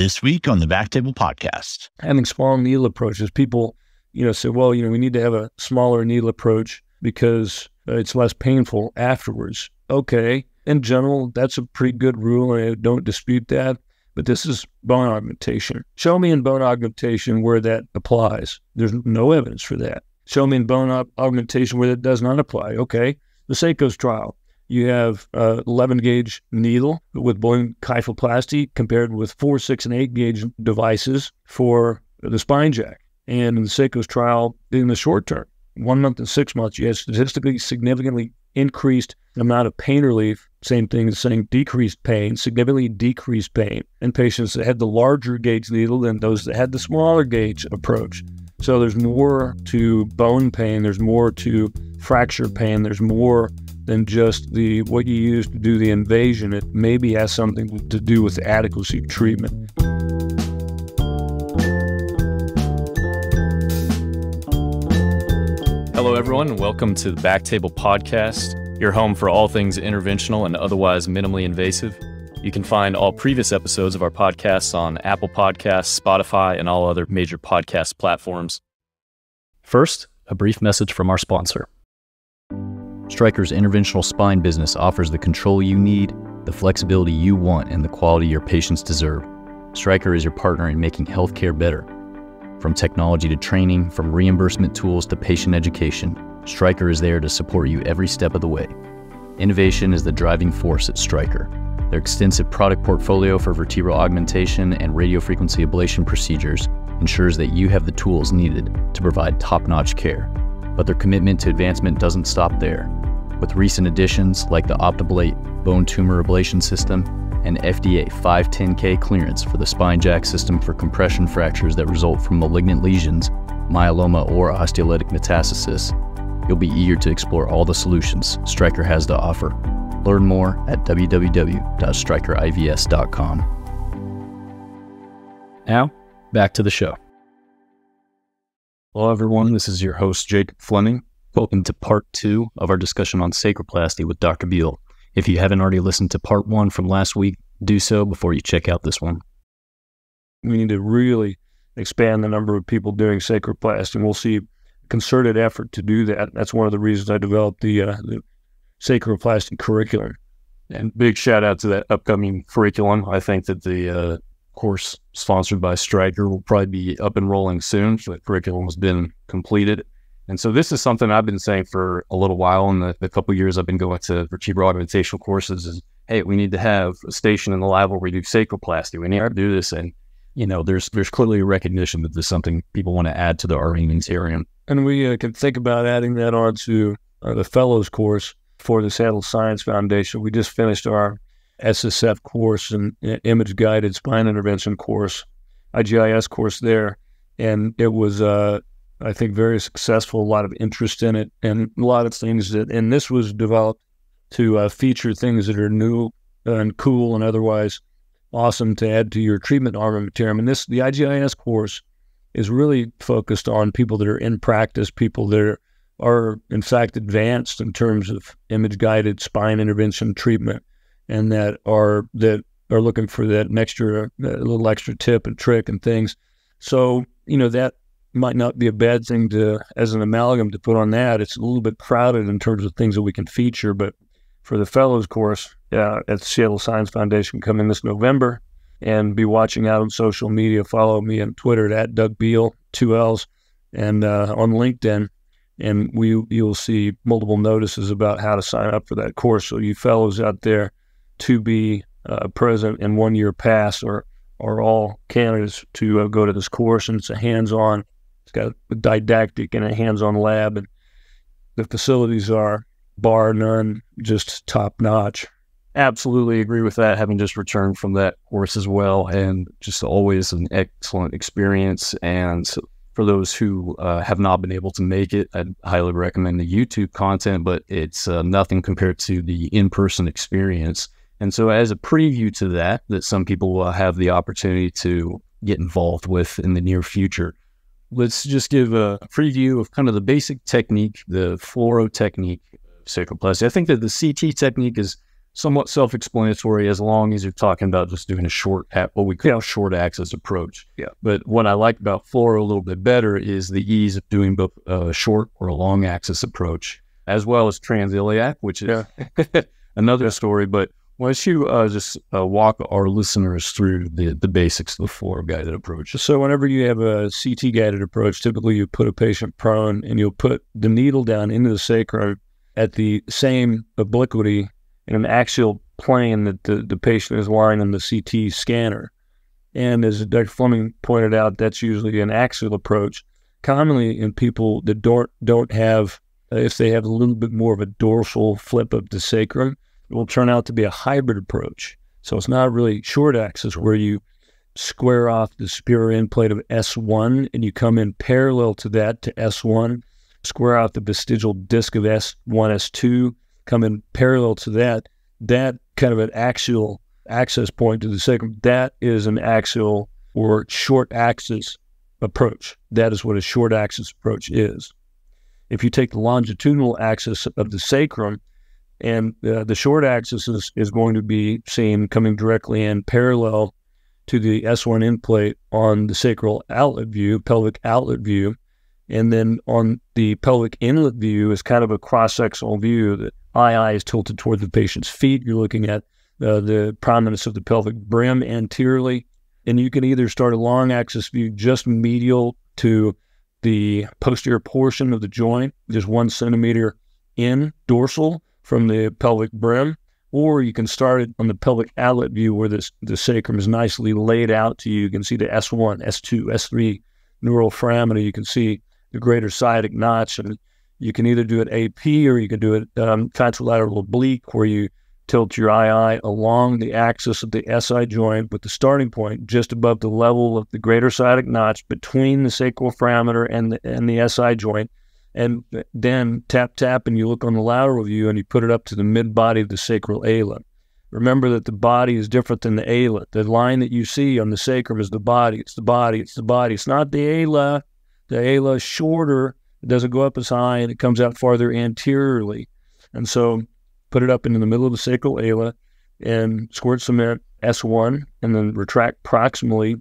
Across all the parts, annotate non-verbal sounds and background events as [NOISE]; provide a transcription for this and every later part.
This week on the BackTable Podcast. Having small needle approaches, people, you know, say, well, you know, we need to have a smaller needle approach because uh, it's less painful afterwards. Okay. In general, that's a pretty good rule, I don't dispute that. But this is bone augmentation. Show me in bone augmentation where that applies. There's no evidence for that. Show me in bone augmentation where that does not apply. Okay. The SAKOS trial. You have uh, 11 gauge needle with bone kyphoplasty compared with 4, 6, and 8 gauge devices for the spine jack. And in the SAKOS trial, in the short term, one month and six months, you had statistically significantly increased amount of pain relief. Same thing as saying decreased pain, significantly decreased pain in patients that had the larger gauge needle than those that had the smaller gauge approach. So there's more to bone pain, there's more to fracture pain, there's more than just the what you use to do the invasion. It maybe has something to do with adequacy treatment. Hello, everyone, and welcome to the Backtable Podcast, your home for all things interventional and otherwise minimally invasive. You can find all previous episodes of our podcasts on Apple Podcasts, Spotify, and all other major podcast platforms. First, a brief message from our sponsor. Stryker's interventional spine business offers the control you need, the flexibility you want, and the quality your patients deserve. Stryker is your partner in making healthcare better. From technology to training, from reimbursement tools to patient education, Stryker is there to support you every step of the way. Innovation is the driving force at Stryker. Their extensive product portfolio for vertebral augmentation and radiofrequency ablation procedures ensures that you have the tools needed to provide top notch care. But their commitment to advancement doesn't stop there. With recent additions like the OptaBlate bone tumor ablation system and FDA 510K clearance for the spine jack system for compression fractures that result from malignant lesions, myeloma, or osteolytic metastasis. You'll be eager to explore all the solutions Stryker has to offer. Learn more at www.strykerivs.com. Now, back to the show. Hello, everyone. This is your host, Jake Fleming. Welcome to part two of our discussion on sacroplasty with Dr. Beall. If you haven't already listened to part one from last week, do so before you check out this one. We need to really expand the number of people doing sacroplasty, and we'll see concerted effort to do that. That's one of the reasons I developed the, uh, the sacroplasty curriculum. And big shout out to that upcoming curriculum. I think that the uh, course sponsored by Stryker will probably be up and rolling soon. So the curriculum has been completed. And so this is something I've been saying for a little while in the, the couple years I've been going to vertebral augmentation courses is, hey, we need to have a station in the lab where we do sacroplasty. We need to do this. And, you know, there's there's clearly a recognition that there's something people want to add to the armamentarium. And we uh, can think about adding that onto uh, the fellows course for the Seattle Science Foundation. We just finished our SSF course and uh, image guided spine intervention course, IGIS course there. And it was uh, I think very successful, a lot of interest in it, and a lot of things that, and this was developed to uh, feature things that are new and cool and otherwise awesome to add to your treatment armamentarium. And this, the IGIS course is really focused on people that are in practice, people that are, are in fact advanced in terms of image guided spine intervention treatment and that are, that are looking for that extra, that little extra tip and trick and things. So, you know, that might not be a bad thing to as an amalgam to put on that. It's a little bit crowded in terms of things that we can feature, but for the fellows course yeah, at Seattle Science Foundation coming this November, and be watching out on social media. Follow me on Twitter at Doug Beall, two L's, and uh, on LinkedIn, and we you'll see multiple notices about how to sign up for that course. So you fellows out there to be uh, present in one year pass or are all candidates to uh, go to this course, and it's a hands-on it's got a didactic and a hands-on lab, and the facilities are bar none, just top notch. Absolutely agree with that. Having just returned from that course as well, and just always an excellent experience. And for those who uh, have not been able to make it, I'd highly recommend the YouTube content, but it's uh, nothing compared to the in-person experience. And so, as a preview to that, that some people will have the opportunity to get involved with in the near future, let's just give a preview of kind of the basic technique, the fluoro technique of sacroplasty. I think that the CT technique is somewhat self-explanatory as long as you're talking about just doing a short, what we call short axis approach. Yeah. But what I like about fluoro a little bit better is the ease of doing both a short or a long axis approach, as well as transiliac, which is [LAUGHS] another story. But why don't you uh, just uh, walk our listeners through the, the basics of the fluoro guided approach? So, whenever you have a CT guided approach, typically you put a patient prone and you'll put the needle down into the sacrum at the same obliquity in an axial plane that the, the patient is lying on the CT scanner. And as Dr. Fleming pointed out, that's usually an axial approach. Commonly in people that don't don't have, uh, if they have a little bit more of a dorsal flip of the sacrum, will turn out to be a hybrid approach. So it's not really short axis where you square off the superior end plate of S1 and you come in parallel to that to S1, square out the vestigial disc of S1, S2, come in parallel to that. That kind of an axial access point to the sacrum, that is an axial or short axis approach. That is what a short axis approach is. If you take the longitudinal axis of the sacrum, and uh, the short axis is, is going to be seen coming directly in parallel to the S1 end plate on the sacral outlet view, pelvic outlet view. And then on the pelvic inlet view is kind of a cross sectional view. that eye is tilted toward the patient's feet. You're looking at uh, the prominence of the pelvic brim anteriorly. And you can either start a long axis view just medial to the posterior portion of the joint, just one centimeter in dorsal, from the pelvic brim, or you can start it on the pelvic outlet view where this, the sacrum is nicely laid out to you. You can see the S1, S2, S3 neural foramina. You can see the greater sciatic notch. And you can either do it AP or you can do it um, contralateral oblique, where you tilt your II along the axis of the SI joint with the starting point just above the level of the greater sciatic notch between the sacral foramina and the, and the SI joint and then tap tap and you look on the lateral view and you put it up to the mid body of the sacral ala. Remember that the body is different than the ala. The line that you see on the sacrum is the body. It's the body. It's the body. It's not the ala. The ala is shorter. It doesn't go up as high and it comes out farther anteriorly. And so put it up into the middle of the sacral ala and squirt cement S1 and then retract proximally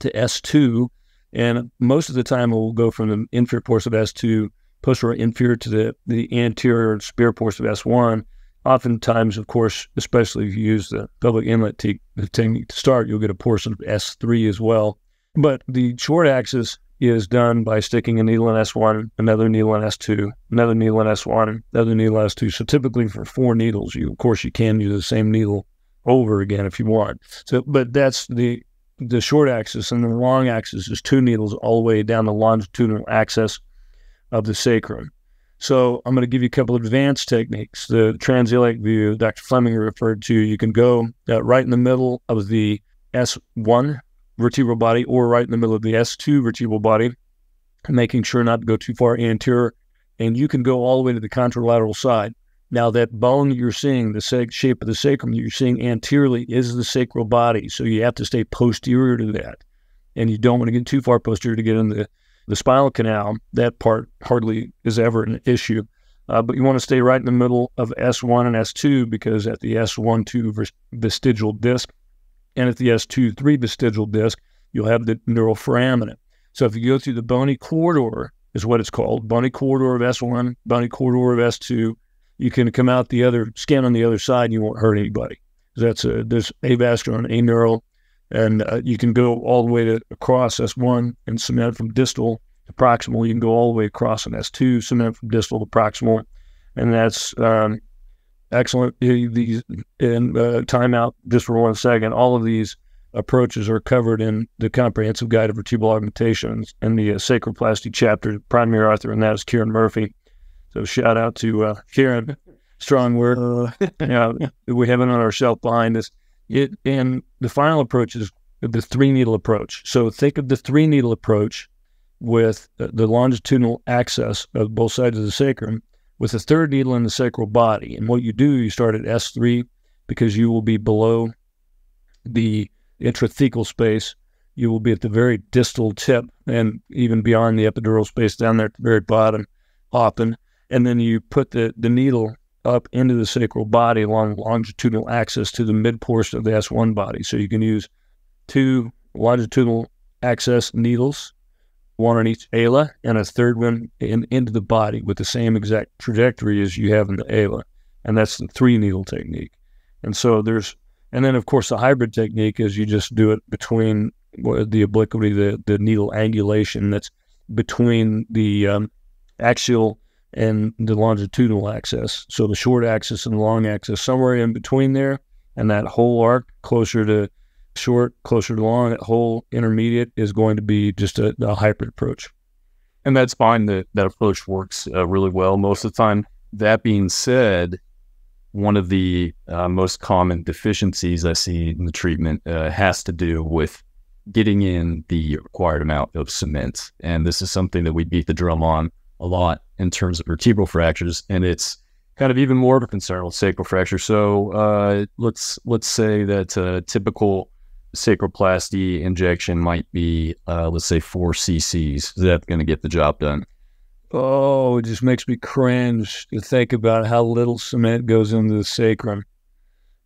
to S2 and most of the time, it will go from the inferior portion of S2, posterior inferior to the, the anterior superior portion of S1. Oftentimes, of course, especially if you use the pelvic inlet te- technique to start, you'll get a portion of S3 as well. But the short axis is done by sticking a needle in S1, another needle in S2, another needle in S1, another needle in S2. So typically for four needles, you of course you can use the same needle over again if you want. So, but that's the the short axis and the long axis is two needles all the way down the longitudinal axis of the sacrum. So I'm going to give you a couple of advanced techniques. The transiliac view Dr. Fleming referred to, you can go uh, right in the middle of the S1 vertebral body or right in the middle of the S2 vertebral body, making sure not to go too far anterior. And you can go all the way to the contralateral side. Now, that bone you're seeing, the shape of the sacrum that you're seeing anteriorly is the sacral body. So you have to stay posterior to that. And you don't want to get too far posterior to get in the, the spinal canal. That part hardly is ever an issue. Uh, but you want to stay right in the middle of S1 and S2 because at the S1 2 vestigial disc and at the S2 3 vestigial disc, you'll have the neural foramina. So if you go through the bony corridor, is what it's called, bony corridor of S1, bony corridor of S2, you can come out the other skin on the other side and you won't hurt anybody. That's a, there's avascular and aneural, and uh, you can go all the way to across S1 and cement from distal to proximal. You can go all the way across an S2, cement from distal to proximal, and that's um, excellent. These in uh, timeout just for one second. All of these approaches are covered in the comprehensive guide of vertebral augmentations and the uh, sacroplasty chapter. Primary author, and that is Kieran Murphy. So shout out to uh, Kieran. Strong word. Uh, yeah, we have it on our shelf behind us. It and the final approach is the three needle approach. So think of the three needle approach with the longitudinal axis of both sides of the sacrum with the third needle in the sacral body. And what you do, you start at S3 because you will be below the intrathecal space. You will be at the very distal tip and even beyond the epidural space down there at the very bottom often and then you put the, the needle up into the sacral body along longitudinal axis to the mid portion of the S1 body. So you can use two longitudinal access needles, one on each ala, and a third one in, into the body with the same exact trajectory as you have in the ala. And that's the three needle technique. And so there's, and then of course the hybrid technique is you just do it between the obliquity, the, the needle angulation that's between the um, axial and the longitudinal axis. So the short axis and the long axis, somewhere in between there, and that whole arc closer to short, closer to long, that whole intermediate is going to be just a, a hybrid approach. And that's fine. That that approach works uh, really well most of the time. That being said, one of the uh, most common deficiencies I see in the treatment uh, has to do with getting in the required amount of cement. And this is something that we beat the drum on a lot in terms of vertebral fractures, and it's kind of even more of a concern with sacral fracture. So uh, let's let's say that a typical sacroplasty injection might be, uh, let's say, four cc's. Is that going to get the job done? Oh, it just makes me cringe to think about how little cement goes into the sacrum.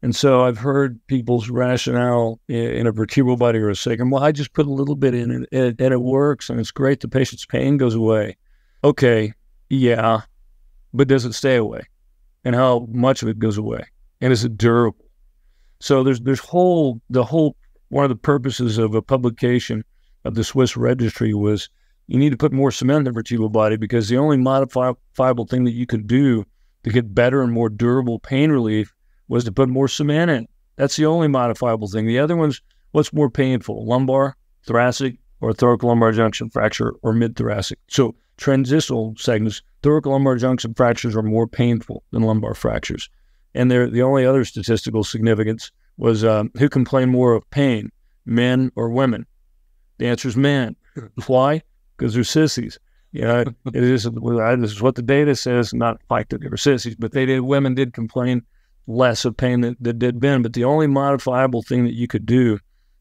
And so I've heard people's rationale in a vertebral body or a sacrum. Well, I just put a little bit in it and it works and it's great. The patient's pain goes away. Okay, yeah, but does it stay away? And how much of it goes away? And is it durable? So there's there's whole the whole one of the purposes of a publication of the Swiss registry was you need to put more cement in the vertebral body because the only modifiable thing that you could do to get better and more durable pain relief was to put more cement in. That's the only modifiable thing. The other ones, what's more painful, lumbar, thoracic, or thoracolumbar junction fracture, or mid thoracic? So transitional segments, thoracolumbar junction fractures are more painful than lumbar fractures. And they're, the only other statistical significance was um, who complained more of pain, men or women? The answer is men. [LAUGHS] Why? Because they're sissies. You know, [LAUGHS] it is, this is what the data says, not like that they were sissies, but they did, women did complain less of pain than, than did men. But the only modifiable thing that you could do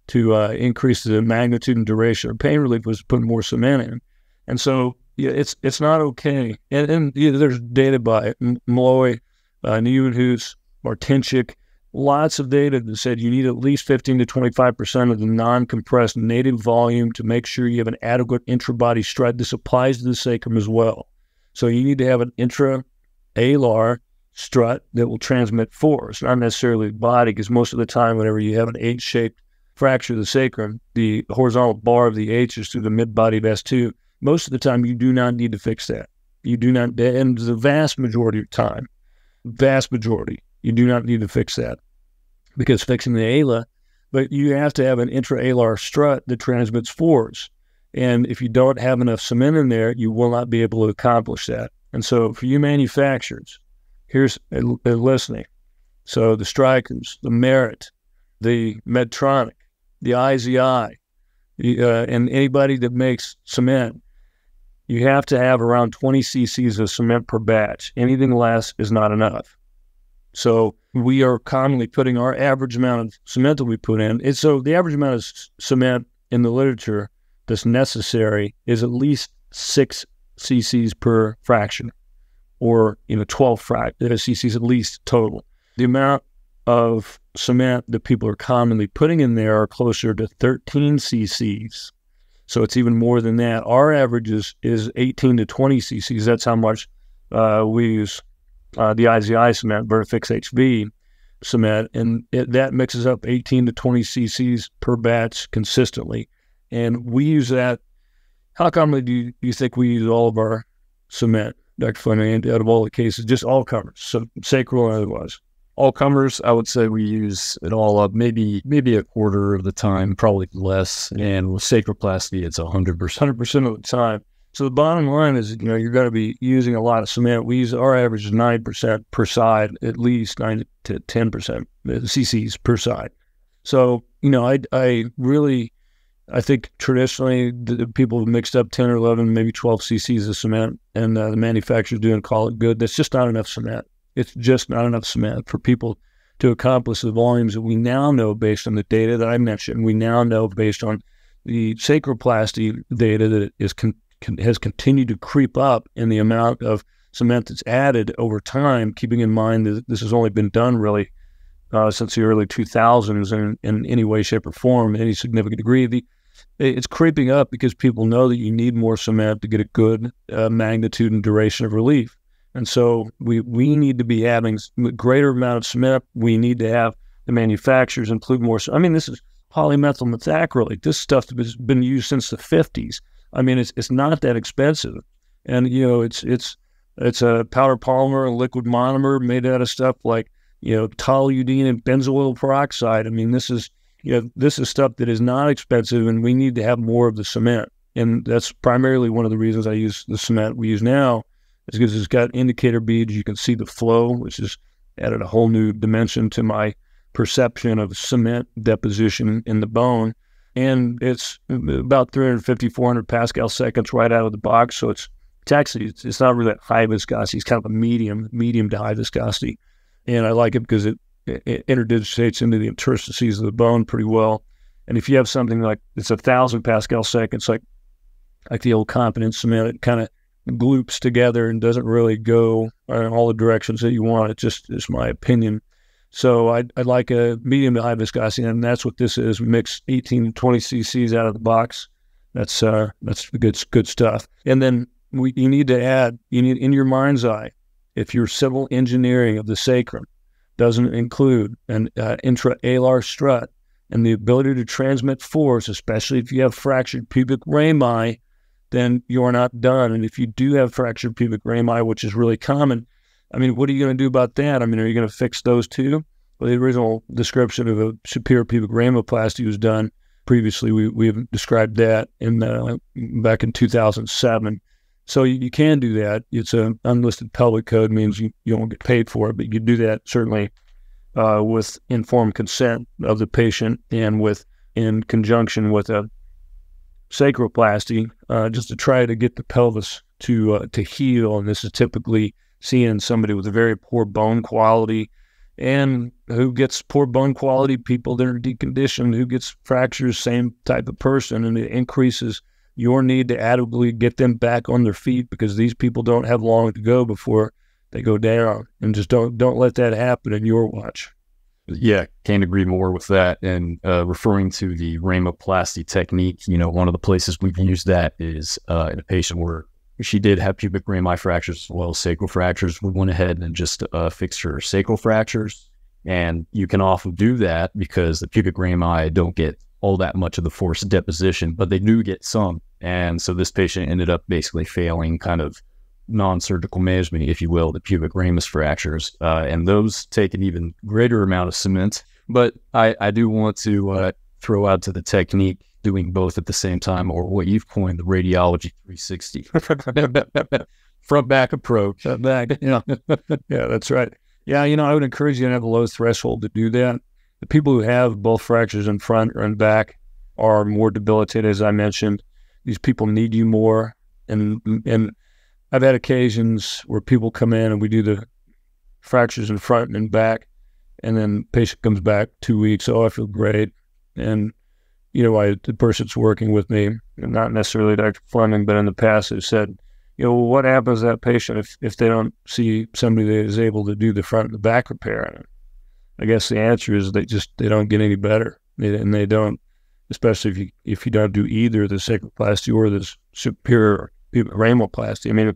to uh, increase the magnitude and duration of pain relief was put more cement in. And so yeah, it's it's not okay. And, and yeah, there's data by Molloy, uh, Nieuwenhuis, Martinčič, lots of data that said you need at least 15 to 25% of the non-compressed native volume to make sure you have an adequate intra-body strut. This applies to the sacrum as well. So you need to have an intra-alar strut that will transmit force, not necessarily the body, because most of the time, whenever you have an H-shaped fracture of the sacrum, the horizontal bar of the H is through the mid-body of S2. Most of the time, you do not need to fix that. You do not, and the vast majority of time, vast majority, you do not need to fix that because fixing the ala, but you have to have an intra-alar strut that transmits force. And if you don't have enough cement in there, you will not be able to accomplish that. And so for you manufacturers, here's a, listening. So the Strykers, the Merit, the Medtronic, the IZI, uh, and anybody that makes cement, you have to have around 20 cc's of cement per batch. Anything less is not enough. So we are commonly putting our average amount of cement that we put in. And so the average amount of cement in the literature that's necessary is at least six cc's per fraction or you know 12 frac uh, cc's at least total. The amount of cement that people are commonly putting in there are closer to 13 cc's. So it's even more than that. Our average is, is 18 to 20 cc's. That's how much uh, we use uh, the IZI cement, Vertifix HV cement, and it, that mixes up 18 to 20 cc's per batch consistently. And we use that. How commonly do you, you think we use all of our cement? Dr. Fleming, out of all the cases, just all comers, so sacral and otherwise. All comers, I would say we use it all up, maybe maybe a quarter of the time, probably less. And with sacroplasty, it's hundred percent, hundred percent of the time. So the bottom line is, you know, you're going to be using a lot of cement. We use our average is nine percent per side, at least nine to ten percent cc's per side. So you know, I I really I think traditionally the, people have mixed up 10 or 11, maybe 12 cc's of cement, and uh, the manufacturers doing call it good. That's just not enough cement. It's just not enough cement for people to accomplish the volumes that we now know based on the data that I mentioned. We now know based on the sacroplasty data that is con- con- has continued to creep up in the amount of cement that's added over time, keeping in mind that this has only been done really uh, since the early 2000s in, in any way, shape, or form, any significant degree. The, it's creeping up because people know that you need more cement to get a good uh, magnitude and duration of relief. And so we, we need to be having greater amount of cement. We need to have the manufacturers include more. I mean, this is polymethyl methacrylate. This stuff has been used since the 50s. I mean, it's, it's not that expensive. And, you know, it's, it's, it's a powder polymer, a liquid monomer made out of stuff like, you know, toluidine and benzoyl peroxide. I mean, this is, you know, this is stuff that is not expensive and we need to have more of the cement. And that's primarily one of the reasons I use the cement we use now is because it's got indicator beads. You can see the flow, which has added a whole new dimension to my perception of cement deposition in the bone. And it's about 350, 400 Pascal seconds right out of the box. So it's, it's actually, it's, it's not really that high viscosity. It's kind of a medium, medium to high viscosity. And I like it because it, it interdigitates into the interstices of the bone pretty well. And if you have something like it's a thousand Pascal seconds, like like the old confidence cement, it kind of gloops together and doesn't really go in all the directions that you want. It just is my opinion. So I'd, I'd like a medium to high viscosity, and that's what this is. We mix 18 to 20 cc's out of the box. That's uh, that's good good stuff. And then we, you need to add, you need in your mind's eye, if your civil engineering of the sacrum doesn't include an uh, intra-alar strut and the ability to transmit force, especially if you have fractured pubic rami, then you're not done. And if you do have fractured pubic rami, which is really common, I mean, what are you going to do about that? I mean, are you going to fix those too? Well, the original description of a superior pubic ramoplasty was done previously. We we've described that in the, back in 2007. So you, you, can do that. It's an unlisted pelvic code, means you, you won't get paid for it, but you do that certainly uh, with informed consent of the patient and with in conjunction with a sacroplasty, uh, just to try to get the pelvis to uh, to heal. And this is typically seen in somebody with a very poor bone quality, and who gets poor bone quality, people that are deconditioned, who gets fractures, same type of person, and it increases your need to adequately get them back on their feet because these people don't have long to go before they go down, and just don't don't let that happen in your watch. Yeah, can't agree more with that. And uh, referring to the ramoplasty technique, you know, one of the places we've used that is uh, in a patient where she did have pubic rami fractures as well as sacral fractures. We went ahead and just uh, fixed her sacral fractures. And you can often do that because the pubic rami don't get all that much of the force deposition, but they do get some. And so this patient ended up basically failing kind of non-surgical management, if you will, the pubic ramus fractures, uh, and those take an even greater amount of cement. But I, I do want to uh, throw out to the technique doing both at the same time, or what you've coined the radiology 360 [LAUGHS] front back approach. Front back, yeah, [LAUGHS] yeah, that's right. Yeah, you know, I would encourage you to have a low threshold to do that. The people who have both fractures in front and back are more debilitated, as I mentioned. These people need you more, and and I've had occasions where people come in and we do the fractures in front and back, and then patient comes back two weeks. Oh, I feel great, and you know, I the person's working with me, not necessarily Dr. Fleming, but in the past, have said, you know, well, what happens to that patient if if they don't see somebody that is able to do the front and the back repair? I guess the answer is they just they don't get any better, and they don't, especially if you if you don't do either the sacroplasty or the superior ramoplasty. I mean,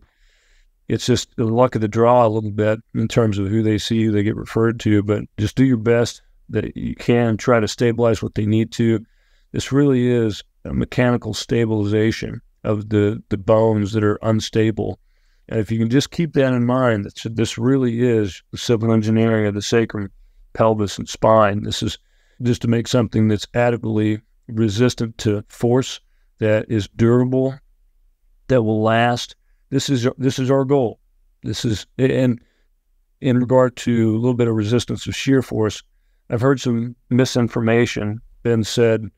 it's just the luck of the draw a little bit in terms of who they see, who they get referred to. But just do your best that you can try to stabilize what they need to. This really is a mechanical stabilization of the the bones that are unstable. And if you can just keep that in mind, that this really is the civil engineering of the sacrum, pelvis, and spine. This is just to make something that's adequately resistant to force, that is durable, that will last. This is this is our goal. This is and in regard to a little bit of resistance of shear force, I've heard some misinformation been said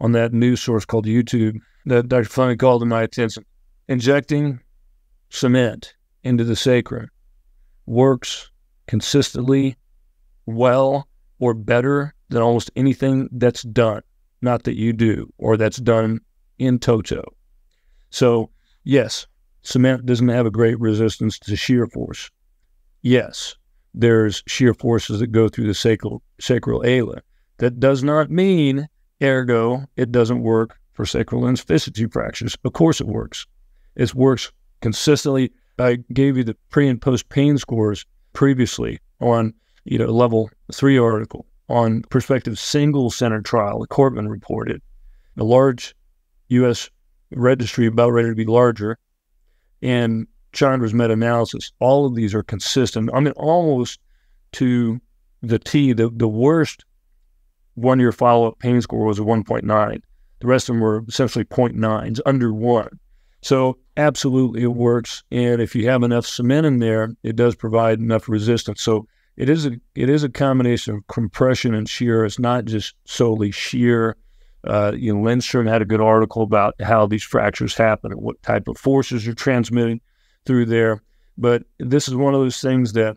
on that news source called YouTube that Dr. Fleming called to my attention. Injecting cement into the sacrum works consistently well or better than almost anything that's done. Not that you do or that's done in toto. So, yes, cement doesn't have a great resistance to shear force. Yes, there's shear forces that go through the sacral, sacral ala. That does not mean, ergo, it doesn't work for sacral insufficiency fractures. Of course it works. It works consistently. I gave you the pre and post pain scores previously on you know level three article on prospective single center trial that Kortman reported. A large U.S. registry about ready to be larger, and Chandra's meta-analysis. All of these are consistent. I mean, almost to the T. The the worst one-year follow-up pain score was a 1.9. The rest of them were essentially 0.9s, under one. So absolutely it works. And if you have enough cement in there, it does provide enough resistance. So it is a it is a combination of compression and shear. It's not just solely shear. Uh, you know, Lindstrom had a good article about how these fractures happen and what type of forces are transmitting through there. But this is one of those things that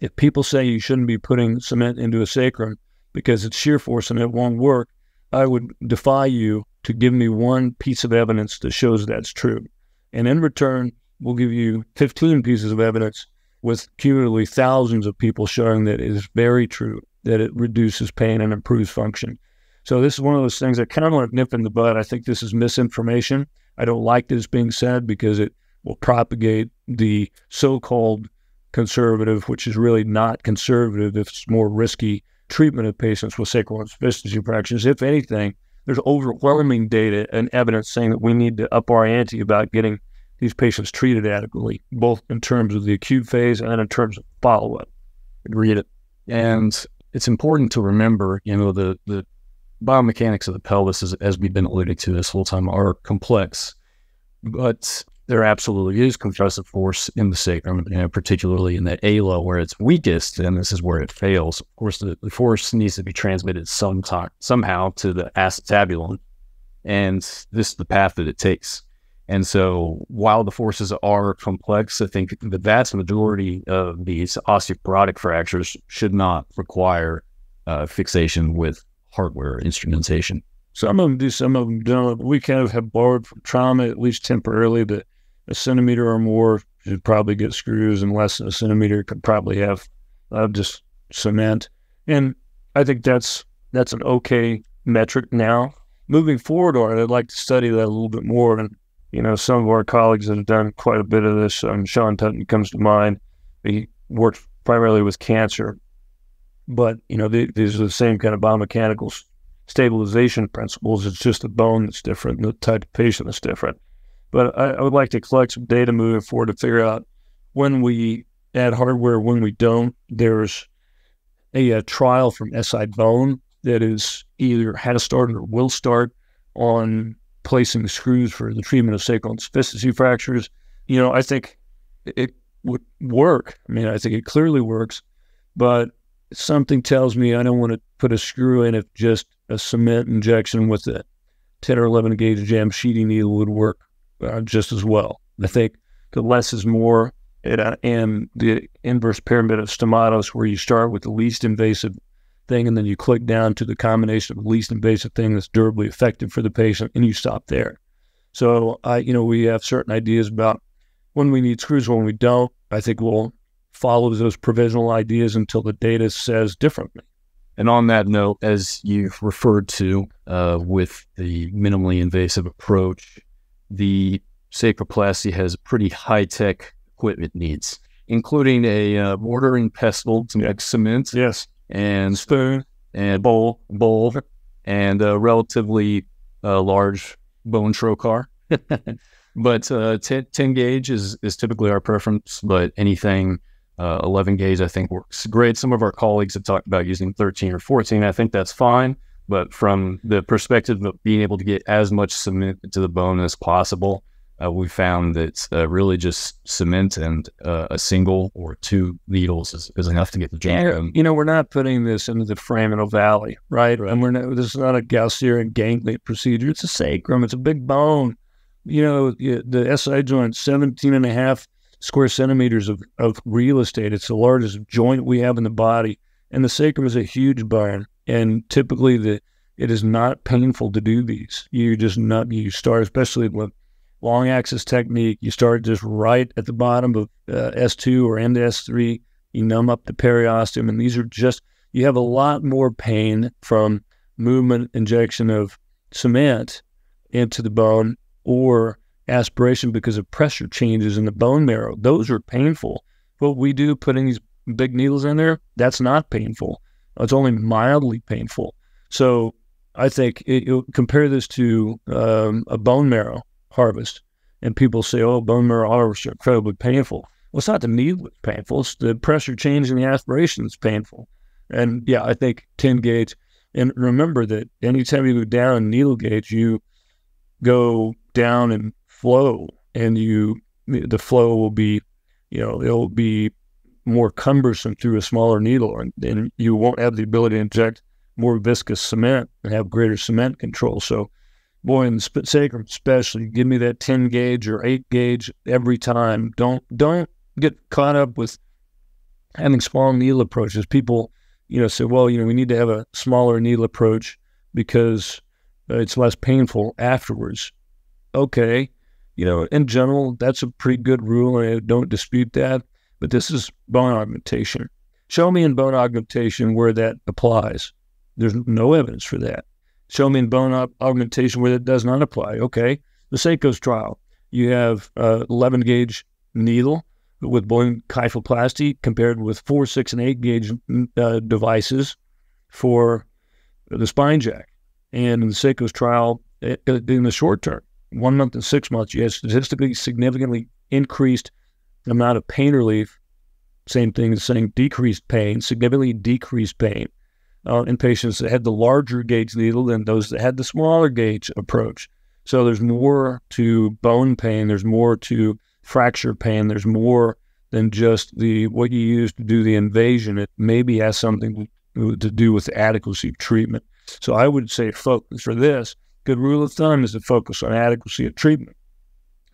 if people say you shouldn't be putting cement into a sacrum because it's shear force and it won't work, I would defy you to give me one piece of evidence that shows that's true. And in return, we'll give you 15 pieces of evidence with cumulatively thousands of people showing that it is very true, that it reduces pain and improves function. So this is one of those things that kind of to nip in the bud. I think this is misinformation. I don't like this being said because it will propagate the so-called conservative, which is really not conservative. If it's more risky treatment of patients with sacral insufficiency fractures. If anything, there's overwhelming data and evidence saying that we need to up our ante about getting these patients treated adequately, both in terms of the acute phase and in terms of follow up. Read it. And it's important to remember, you know, the, the biomechanics of the pelvis, is, as we've been alluding to this whole time, are complex, but there absolutely is compressive force in the sacrum, you know, particularly in the ala where it's weakest, and this is where it fails. Of course, the, the force needs to be transmitted sometime, somehow to the acetabulum, and this is the path that it takes. And so, while the forces are complex, I think the vast majority of these osteoporotic fractures should not require uh, fixation with hardware instrumentation. Some of them do, some of them don't. We kind of have borrowed from trauma, at least temporarily, that a centimeter or more should probably get screws, and less than a centimeter could probably have uh, just cement. And I think that's that's an okay metric now. Moving forward it, I'd like to study that a little bit more. And you know, some of our colleagues that have done quite a bit of this. Um, Sean Tutton comes to mind. He worked primarily with cancer, but you know, the, these are the same kind of biomechanical stabilization principles. It's just the bone that's different, the type of patient that's different. But I, I, would like to collect some data moving forward to figure out when we add hardware, when we don't. There's a, a trial from SI Bone that is either had a started or will start on placing screws for the treatment of sacral insufficiency fractures. You know, I think it would work. I mean, I think it clearly works, but something tells me I don't want to put a screw in if just a cement injection with a 10 or 11 gauge Jamshidi needle would work uh, just as well. I think the less is more, uh, and the inverse pyramid of stomatos, where you start with the least invasive thing and then you click down to the combination of the least invasive thing that's durably effective for the patient, and you stop there. So, I, you know, we have certain ideas about when we need screws, when we don't. I think we'll follow those provisional ideas until the data says differently. And on that note, as you've referred to uh, with the minimally invasive approach, the sacroplasty has pretty high tech equipment needs, including a uh, mortar and pestle to mix cement. Yes. And spoon and bowl, bowl, and a relatively uh, large bone trocar. [LAUGHS] but uh, 10, 10, gauge is, is typically our preference, but anything uh, 11 gauge I think works great. Some of our colleagues have talked about using 13 or 14. I think that's fine. But from the perspective of being able to get as much cement to the bone as possible, uh, we found that uh, really just cement and uh, a single or two needles is, is enough to get the joint done. You know, we're not putting this into the foraminal valley, right? right. And we're not, this is not a Gasserian ganglion procedure. It's a sacrum. It's a big bone. You know, the SI joint, 17 and a half square centimeters of, of real estate. It's the largest joint we have in the body. And the sacrum is a huge bone. And typically, the it is not painful to do these. You just not you start, especially with long axis technique. You start just right at the bottom of uh, S2 or end S3. You numb up the periosteum, and these are just you have a lot more pain from movement injection of cement into the bone or aspiration because of pressure changes in the bone marrow. Those are painful. What we do, putting these big needles in there, that's not painful. It's only mildly painful. So I think it, compare this to um, a bone marrow harvest, and people say, "Oh, bone marrow harvest are incredibly painful." Well, it's not the needle that's painful; it's the pressure change in the aspiration that's painful. And yeah, I think 10 gauge. And remember that anytime you go down needle gauge, you go down and flow, and you the flow will be, you know, it'll be more cumbersome through a smaller needle, and, and you won't have the ability to inject more viscous cement and have greater cement control. So, boy, in the sacrum especially, give me that 10 gauge or 8 gauge every time. Don't don't get caught up with having small needle approaches. People, you know, say, well, you know, we need to have a smaller needle approach because uh, it's less painful afterwards. Okay, you know, in general, that's a pretty good rule, I don't dispute that. But this is bone augmentation. Show me in bone augmentation where that applies. There's no evidence for that. Show me in bone augmentation where that does not apply. Okay, the SAKOS trial. You have uh, 11 gauge needle with bone kyphoplasty compared with four, six, and eight gauge uh, devices for the spine jack. And in the SAKOS trial, it, in the short term, one month and six months, you have statistically significantly increased amount of pain relief. Same thing as saying decreased pain, significantly decreased pain uh, in patients that had the larger gauge needle than those that had the smaller gauge approach. So there's more to bone pain. There's more to fracture pain. There's more than just the what you use to do the invasion. It maybe has something to, do with adequacy of treatment. So I would say focus for this. Good rule of thumb is to focus on adequacy of treatment.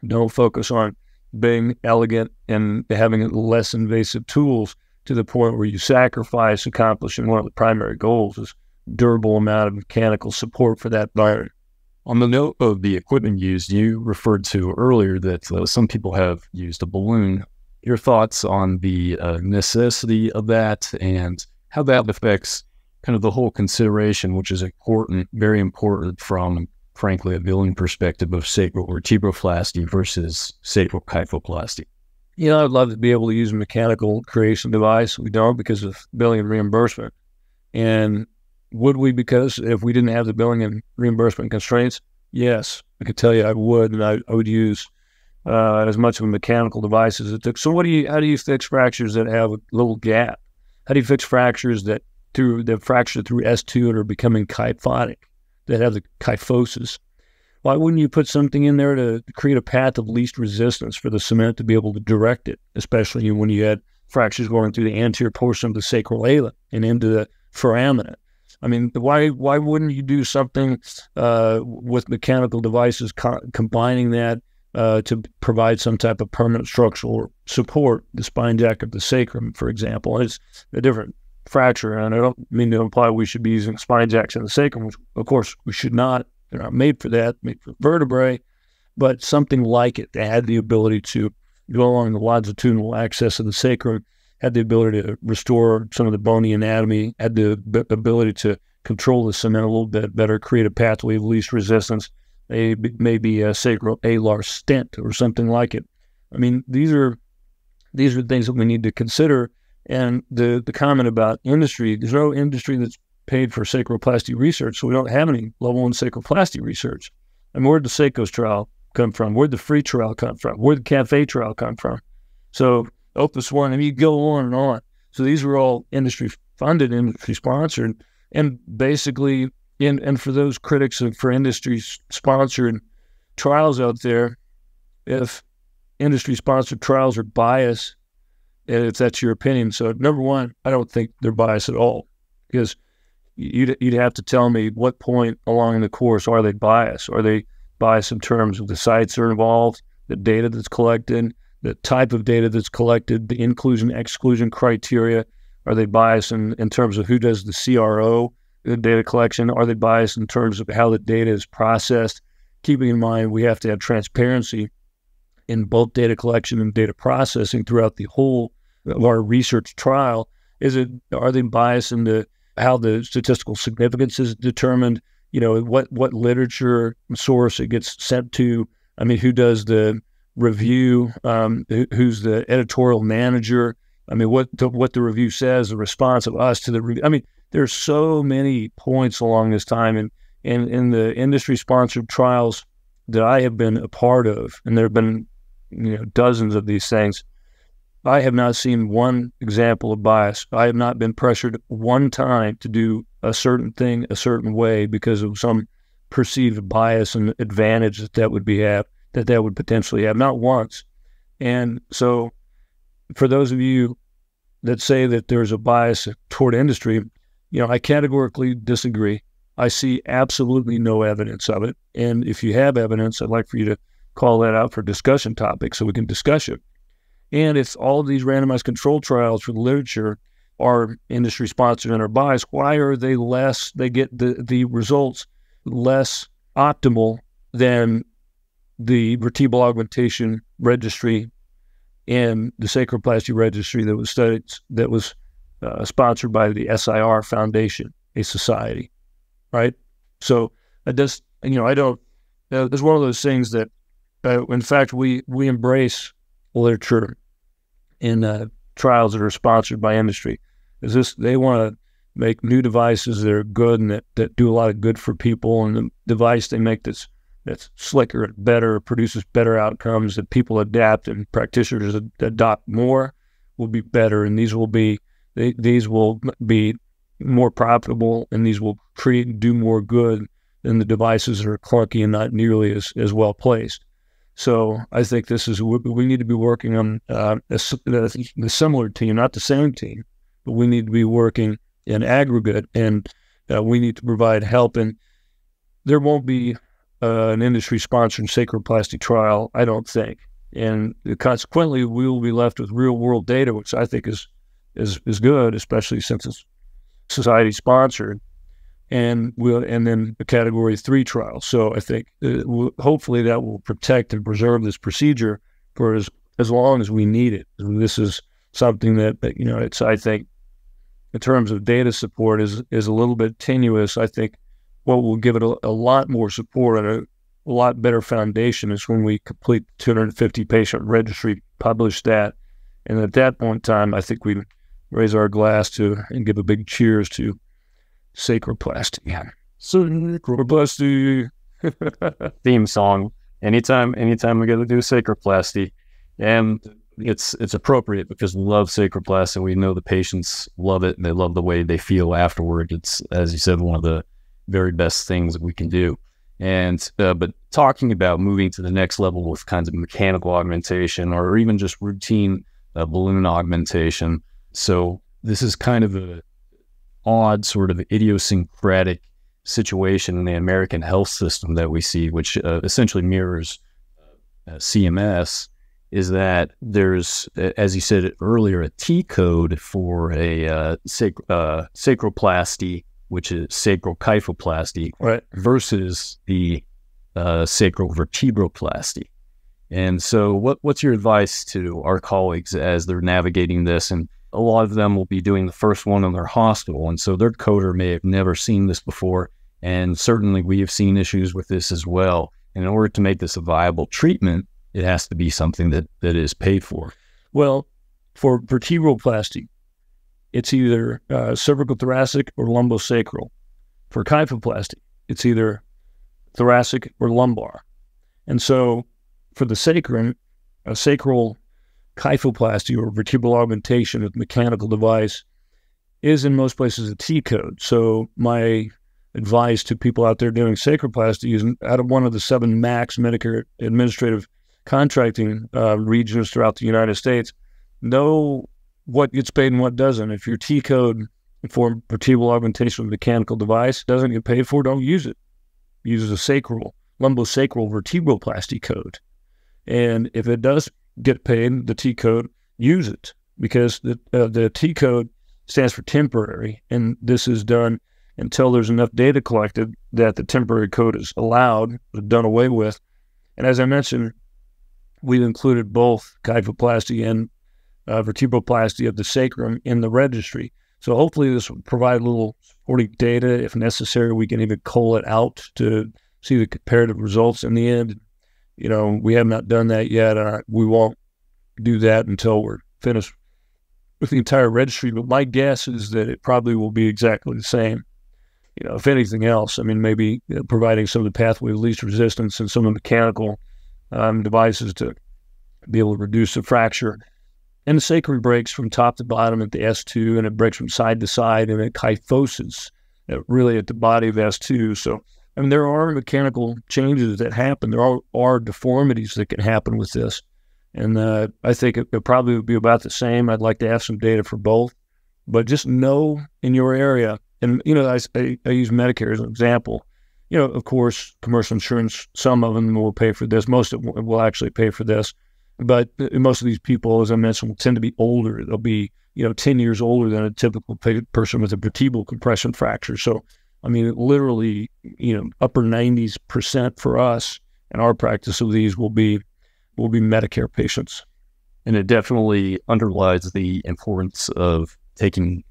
Don't focus on being elegant and having less invasive tools to the point where you sacrifice accomplishing one of the primary goals is durable amount of mechanical support for that bone. On the note of the equipment used, you referred to earlier that uh, some people have used a balloon. Your thoughts on the uh, necessity of that and how that affects kind of the whole consideration, which is important, very important from, frankly, a billing perspective of sacral vertebroplasty versus sacral kyphoplasty you know, I'd love to be able to use a mechanical creation device. We don't because of billing and reimbursement. And would we because if we didn't have the billing and reimbursement constraints? Yes, I could tell you I would, and I, I would use uh, as much of a mechanical device as it took. So, what do you? How do you fix fractures that have a little gap? How do you fix fractures that through the fracture through S two and are becoming kyphotic, that have the kyphosis? why wouldn't you put something in there to create a path of least resistance for the cement to be able to direct it, especially when you had fractures going through the anterior portion of the sacral ala and into the foramina? I mean, why why wouldn't you do something uh, with mechanical devices co- combining that uh, to provide some type of permanent structural support, the spine jack of the sacrum, for example? It's a different fracture, and I don't mean to imply we should be using spine jacks in the sacrum, which of course we should not. They're not made for that, made for vertebrae, but something like it that had the ability to go along the longitudinal axis of the sacrum, had the ability to restore some of the bony anatomy, had the b- ability to control the cement a little bit better, create a pathway of least resistance, maybe a sacral alar stent or something like it. I mean, these are these are things that we need to consider. And the the comment about industry, there's no industry that's paid for sacroplasty research, so we don't have any level one sacroplasty research. And where'd the SAKOS trial come from? Where'd the free trial come from? Where'd the cafe trial come from? So Opus One, I mean, you go on and on. So these were all industry funded, industry sponsored, and basically, and and for those critics of for industry sponsored trials out there, if industry sponsored trials are biased, if that's your opinion, so number one, I don't think they're biased at all because you'd, you'd have to tell me what point along the course are they biased? Are they biased in terms of the sites that are involved, the data that's collected, the type of data that's collected, the inclusion exclusion criteria? Are they biased in, in terms of who does the CRO, the data collection? Are they biased in terms of how the data is processed? keeping in mind we have to have transparency in both data collection and data processing throughout the whole of our research trial. Is it are they biased into how the statistical significance is determined? You know, what what literature source it gets sent to. I mean, who does the review? Um, who's the editorial manager? I mean, what the, what the review says, the response of us to the review. I mean, there's so many points along this time, and in in the industry sponsored trials that I have been a part of, and there have been you know dozens of these things. I have not seen one example of bias. I have not been pressured one time to do a certain thing a certain way because of some perceived bias and advantage that that would be have that that would potentially have. Not once. And so, for those of you that say that there's a bias toward industry, you know, I categorically disagree. I see absolutely no evidence of it. And if you have evidence, I'd like for you to call that out for discussion topic so we can discuss it. And if all of these randomized control trials for the literature are industry sponsored and are biased, why are they less, they get the, the results less optimal than the vertebral augmentation registry and the sacroplasty registry that was studied, that was uh, sponsored by the SIR Foundation, a society, right? So I just, you know, I don't, uh, it's one of those things that, uh, in fact, we, we embrace literature in uh, trials that are sponsored by industry. Is this they want to make new devices that are good and that, that do a lot of good for people, and the device they make that's that's slicker better, produces better outcomes that people adapt and practitioners adopt more will be better, and these will be they, these will be more profitable, and these will create do more good than the devices that are clunky and not nearly as, as well placed. So I think this is we need to be working on uh, a, a, similar team, not the same team, but we need to be working in aggregate, and uh, we need to provide help. And there won't be uh, an industry-sponsored sacroplasty trial, I don't think. And consequently, we will be left with real-world data, which I think is is is good, especially since it's society-sponsored and we'll and then a category three trial. So I think uh, we'll, hopefully that will protect and preserve this procedure for as as long as we need it. And this is something that, you know it's I think in terms of data support is is a little bit tenuous. I think what will give it a, a lot more support and a, a lot better foundation is when we complete 250 patient registry, publish that, and at that point in time, I think we raise our glass to and give a big cheers to sacroplasty. Yeah. Sacroplasty. [LAUGHS] Theme song. Anytime, anytime we got to do sacroplasty, and it's it's appropriate because we love sacroplasty and we know the patients love it and they love the way they feel afterward. It's as you said, one of the very best things that we can do. And uh, but talking about moving to the next level with kinds of mechanical augmentation or even just routine uh, balloon augmentation. So this is kind of a odd sort of idiosyncratic situation in the American health system that we see, which uh, essentially mirrors uh, CMS, is that there's, as you said earlier, a T code for a uh, sac- uh, sacroplasty, which is sacrokyphoplasty, right. versus the uh, sacrovertebroplasty. And so, what, what's your advice to our colleagues as they're navigating this and a lot of them will be doing the first one in their hospital. And so their coder may have never seen this before. And certainly we have seen issues with this as well. And in order to make this a viable treatment, it has to be something that, that is paid for. Well, for vertebral vertebroplasty, it's either uh, cervical thoracic or lumbosacral. For kyphoplasty, it's either thoracic or lumbar. And so for the sacrum, a sacral kyphoplasty or vertebral augmentation with mechanical device is in most places a T code. So my advice to people out there doing sacroplasty is out of one of the seven MACs Medicare administrative contracting uh, regions throughout the United States, know what gets paid and what doesn't. If your T code for vertebral augmentation with mechanical device doesn't get paid for, don't use it. Use a sacral, lumbosacral vertebroplasty code. And if it does get paid the T code, use it because the uh, the T code stands for temporary, and this is done until there's enough data collected that the temporary code is allowed, done away with. And as I mentioned, we've included both kyphoplasty and uh, vertebroplasty of the sacrum in the registry. So hopefully this will provide a little supporting data. If necessary, we can even call it out to see the comparative results in the end. You know, we have not done that yet. and we won't do that until we're finished with the entire registry. But my guess is that it probably will be exactly the same. You know, if anything else, I mean, maybe you know, providing some of the pathway of least resistance and some of the mechanical um, devices to be able to reduce the fracture. And the sacrum breaks from top to bottom at the S2, and it breaks from side to side, and it kyphoses at, really at the body of S2. So, I mean, there are mechanical changes that happen. There are, are deformities that can happen with this. And uh, I think it, it probably would be about the same. I'd like to have some data for both. But just know in your area, and, you know, I, I, I use Medicare as an example you know, of course, commercial insurance, some of them will pay for this. Most of them will actually pay for this. But uh, most of these people, as I mentioned, will tend to be older. They'll be, you know, 10 years older than a typical person with a vertebral compression fracture. So, I mean, literally, you know, upper 90s percent for us and our practice of these will be will be Medicare patients. And it definitely underlies the importance of taking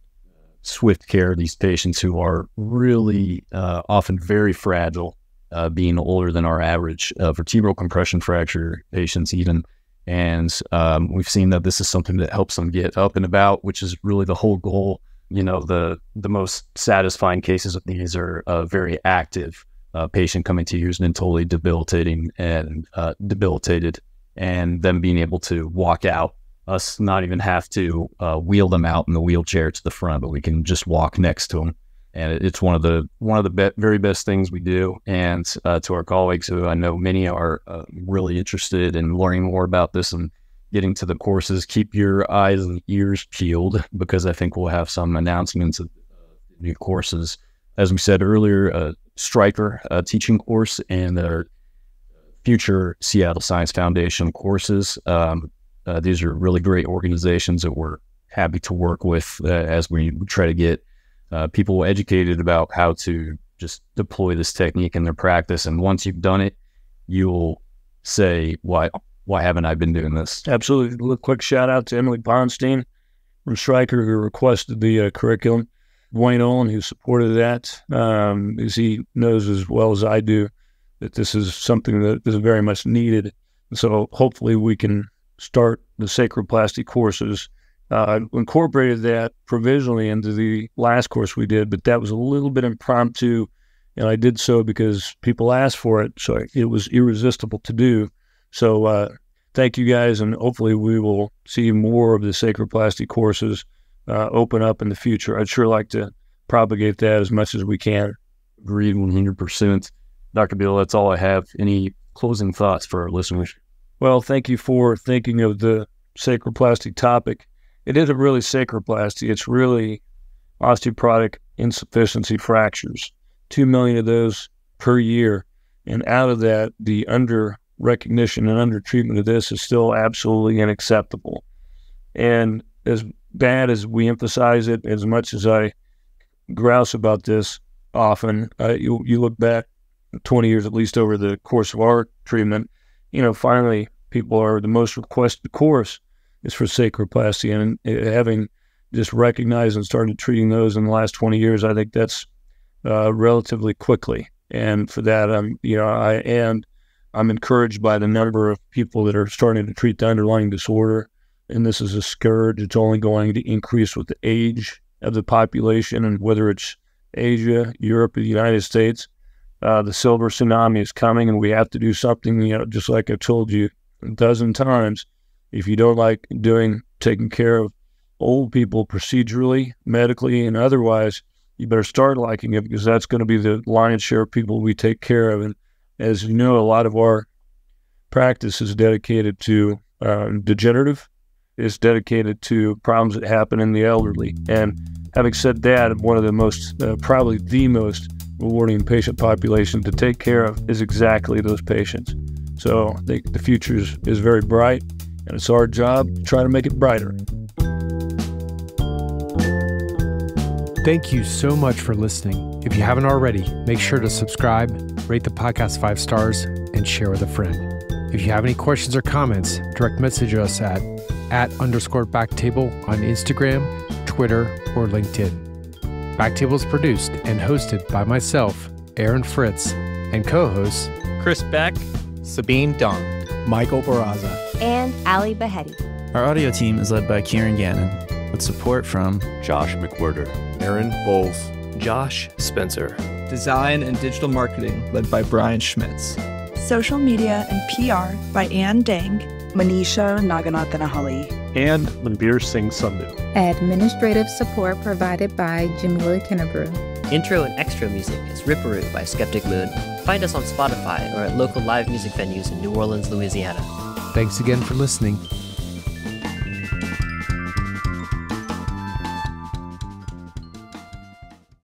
swift care of these patients who are really uh, often very fragile, uh, being older than our average uh, vertebral compression fracture patients, even. And um, we've seen that this is something that helps them get up and about, which is really the whole goal. You know, the the most satisfying cases of these are a very active uh, patient coming to you who's been totally debilitating and uh, debilitated, and them being able to walk out us not even have to uh, wheel them out in the wheelchair to the front, but we can just walk next to them. And it's one of the one of the be- very best things we do. And uh, to our colleagues, who I know many are uh, really interested in learning more about this and getting to the courses, keep your eyes and ears peeled because I think we'll have some announcements of new courses. As we said earlier, a Stryker teaching course and our future Seattle Science Foundation courses. Um, uh, these are really great organizations that we're happy to work with uh, as we try to get uh, people educated about how to just deploy this technique in their practice. And once you've done it, you'll say, "Why? Why haven't I been doing this?" Absolutely. A quick shout out to Emily Bonstein from Stryker who requested the uh, curriculum. Wayne Olin, who supported that, um, as he knows as well as I do that this is something that is very much needed. So hopefully we can start the sacroplasty courses. Uh, I incorporated that provisionally into the last course we did, but that was a little bit impromptu, and I did so because people asked for it, so it was irresistible to do. So uh, thank you guys, and hopefully we will see more of the sacroplasty courses uh, open up in the future. I'd sure like to propagate that as much as we can. Agreed, one hundred percent. Dr. Beall, that's all I have. Any closing thoughts for our listeners? Well, thank you for thinking of the sacroplasty topic. It isn't really sacroplasty, it's really osteoporotic insufficiency fractures. Two million of those per year. And out of that, the under recognition and under treatment of this is still absolutely unacceptable. And as bad as we emphasize it, as much as I grouse about this often, uh, you, you look back 20 years at least over the course of our treatment, you know, finally people are the most requested course is for sacroplasty. And having just recognized and started treating those in the last 20 years, I think that's uh, relatively quickly. And for that, I'm, you know, I, and I'm encouraged by the number of people that are starting to treat the underlying disorder. And this is a scourge. It's only going to increase with the age of the population and whether it's Asia, Europe, or the United States uh, the silver tsunami is coming and we have to do something, you know, just like I've told you a dozen times. If you don't like doing, taking care of old people procedurally, medically, and otherwise, you better start liking it because that's going to be the lion's share of people we take care of. And as you know, a lot of our practice is dedicated to uh, degenerative, is dedicated to problems that happen in the elderly. And having said that, one of the most, uh, probably the most rewarding patient population to take care of is exactly those patients. So I think the future is, is very bright, and it's our job to try to make it brighter. Thank you so much for listening. If you haven't already, make sure to subscribe, rate the podcast five stars, and share with a friend. If you have any questions or comments, direct message us at at underscore backtable on Instagram, Twitter, or LinkedIn. BackTable is produced and hosted by myself, Aaron Fritz, and co-hosts Chris Beck, Sabeen Dhand, Michael Barraza, and Ali Baheti. Our audio team is led by Kieran Gannon, with support from Josh McWhirter, Aaron Bowles, Josh Spencer. Design and digital marketing led by Brian Schmitz. Social media and PR by Ann Dang, Manisha Naganathanahali, and Manbir Singh Sandhu. Administrative support provided by Jamila Kennebrew. Intro and extra music is Ripperoo by Skeptic Moon. Find us on Spotify or at local live music venues in New Orleans, Louisiana. Thanks again for listening.